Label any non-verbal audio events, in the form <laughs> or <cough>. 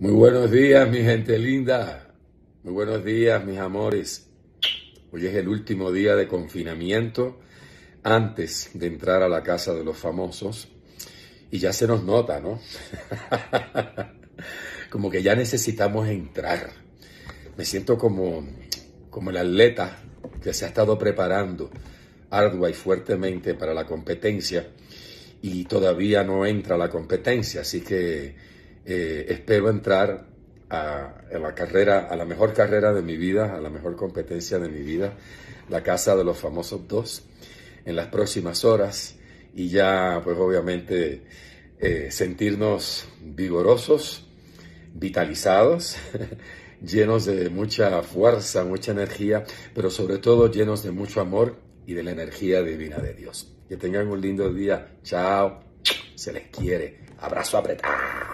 Muy buenos días, mi gente linda. Muy buenos días, mis amores. Hoy es el último día de confinamiento antes de entrar a la casa de los famosos. Y ya se nos nota, ¿no? <laughs> como que ya necesitamos entrar. Me siento como, como el atleta que se ha estado preparando ardua y fuertemente para la competencia y todavía no entra a la competencia. Así que eh, espero entrar a, la carrera, a la mejor carrera de mi vida, a la mejor competencia de mi vida, la Casa de los Famosos 2, en las próximas horas y ya, pues obviamente, eh, sentirnos vigorosos, vitalizados, <laughs> llenos de mucha fuerza, mucha energía, pero sobre todo llenos de mucho amor y de la energía divina de Dios. Que tengan un lindo día. Chao. Se les quiere. Abrazo apretado.